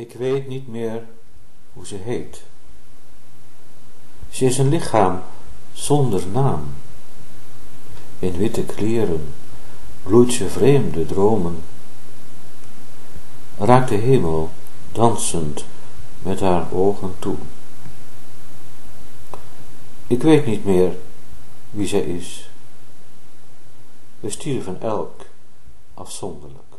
Ik weet niet meer hoe ze heet. Ze is een lichaam zonder naam. In witte kleren bloeit ze vreemde dromen. Raakt de hemel dansend met haar ogen toe. Ik weet niet meer wie zij is. We stierven elk afzonderlijk.